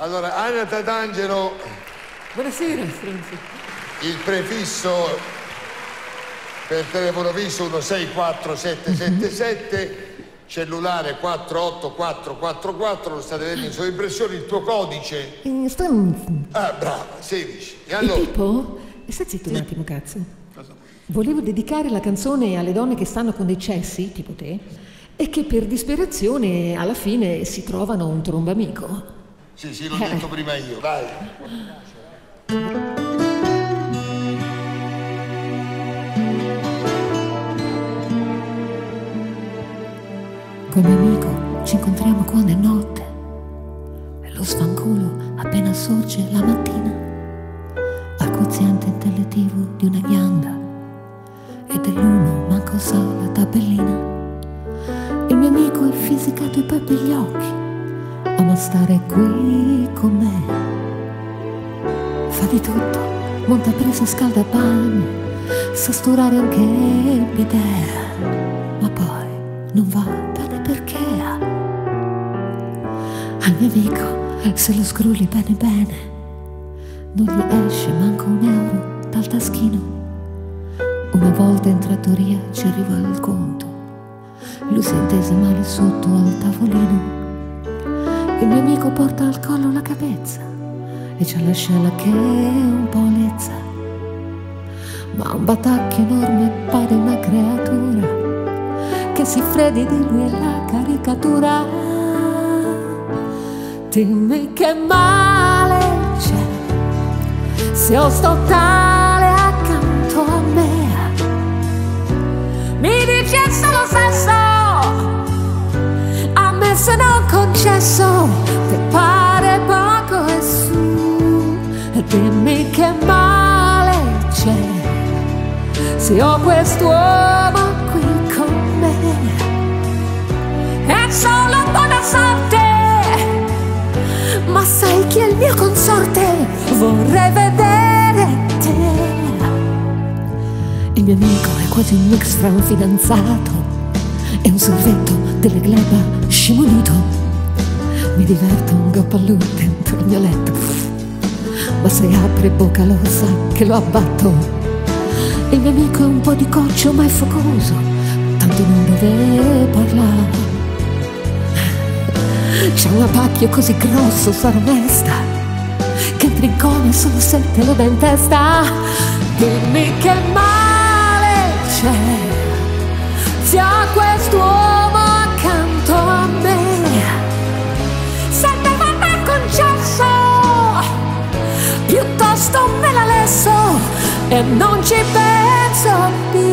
Allora, Anna Tatangelo, Buonasera, stronzi. il prefisso per telefono fisso 164777, cellulare 484444, lo state vedendo in sovraimpressione, il tuo codice. Eh, Stronzi. Ah, brava, 16. E E allora? Pippo? E sta zitto un attimo, cazzo. Volevo dedicare la canzone alle donne che stanno con dei cessi, tipo te, e che per disperazione alla fine si trovano un trombamico. Sì, sì, l'ho detto prima io, vai. Come amico ci incontriamo quando è notte. E lo sfanculo appena sorge la mattina. Al quoziente intellettivo di una ghianda. E dell'uno manco sa la tabellina. Il mio amico è fisicato e poi per gli occhi, ama stare qui con me. Fa di tutto, monta presa, scalda bagni, sa sturare anche il bidet, ma poi non va bene perché? Al mio amico se lo scrulli bene bene non gli esce manco un euro dal taschino. Una volta in trattoria ci arriva il conto. Lui si intese male sotto e c'ha l'ascella che è un po' lezza ma un batacchio enorme pare una creatura che si freddi di lui è la caricatura. Dimmi che male c'è se ho sto tale accanto a me. Mi dice solo sesso, a me se non concesso, dimmi che male c'è. Se ho quest'uomo qui con me è solo buona sorte. Ma sai chi è il mio consorte? Vorrei vedere te. Il mio amico è quasi un mix fra un fidanzato e un servetto delle gleba scimunito mi diverto un goppo a dentro il mio letto ma se apre bocca lo sa che lo abbatto il mio amico è un po' di coccio ma è focoso, tanto non deve parlare. C'è un apacchio così grosso, sarà onesta, che trincone solo se te lo dà in testa. Dimmi che male c'è, se ha quest'uomo piuttosto me la lesso e non ci penso più.